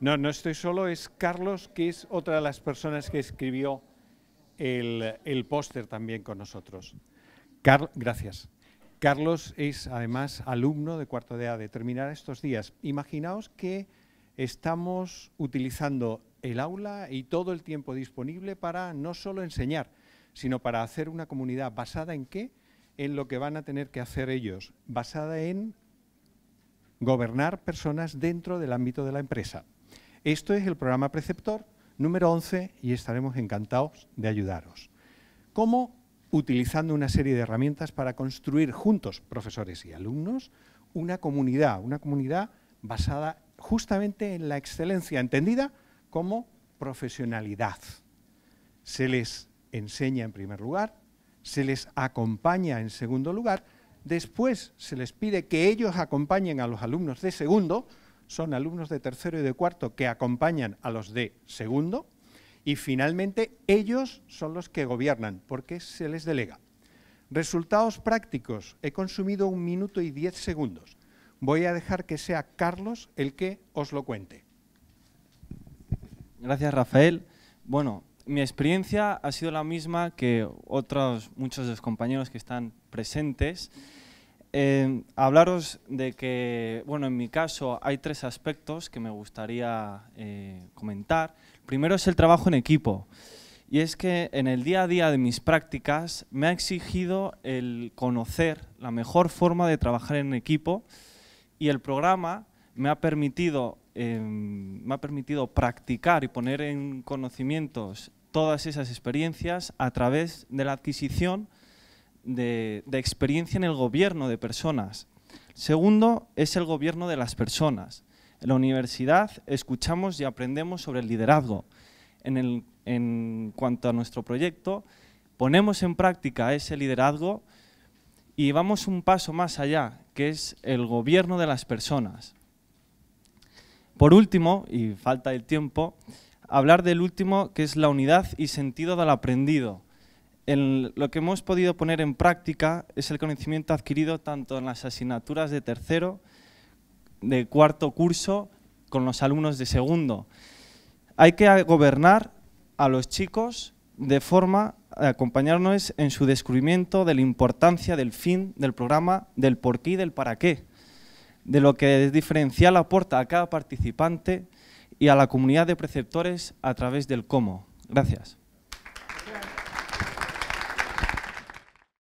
No, no estoy solo, es Carlos, que es otra de las personas que escribió el, el póster también con nosotros. Gracias. Carlos es además alumno de cuarto de A de terminar estos días. Imaginaos que estamos utilizando el aula y todo el tiempo disponible para no solo enseñar, sino para hacer una comunidad basada en qué? En lo que van a tener que hacer ellos, basada en gobernar personas dentro del ámbito de la empresa. Esto es el programa preceptor número 11 y estaremos encantados de ayudaros. ¿Cómo? Utilizando una serie de herramientas para construir juntos, profesores y alumnos, una comunidad, una comunidad basada justamente en la excelencia, entendida como profesionalidad. Se les enseña en primer lugar, se les acompaña en segundo lugar, después se les pide que ellos acompañen a los alumnos de segundo, son alumnos de tercero y de cuarto que acompañan a los de segundo, y finalmente ellos son los que gobiernan, porque se les delega. Resultados prácticos. He consumido un minuto y diez segundos. Voy a dejar que sea Carlos el que os lo cuente. Gracias, Rafael. Bueno, mi experiencia ha sido la misma que otros muchos de los compañeros que están presentes. Eh, hablaros de que, bueno, en mi caso hay tres aspectos que me gustaría eh, comentar. Primero es el trabajo en equipo. Y es que en el día a día de mis prácticas me ha exigido el conocer la mejor forma de trabajar en equipo y el programa me ha permitido, em, me ha permitido practicar y poner en conocimientos todas esas experiencias a través de la adquisición de, experiencia en el gobierno de personas. Segundo es el gobierno de las personas. En la universidad escuchamos y aprendemos sobre el liderazgo. En, en cuanto a nuestro proyecto, ponemos en práctica ese liderazgo y vamos un paso más allá, que es el gobierno de las personas. Por último, y falta el tiempo, hablar del último, que es la unidad y sentido del aprendido. Lo que hemos podido poner en práctica es el conocimiento adquirido tanto en las asignaturas de tercero, de cuarto curso, con los alumnos de segundo. Hay que gobernar a los chicos de forma a acompañarnos en su descubrimiento de la importancia del fin del programa, del por qué y del para qué, de lo que diferencial aporta a cada participante y a la comunidad de preceptores a través del cómo. Gracias.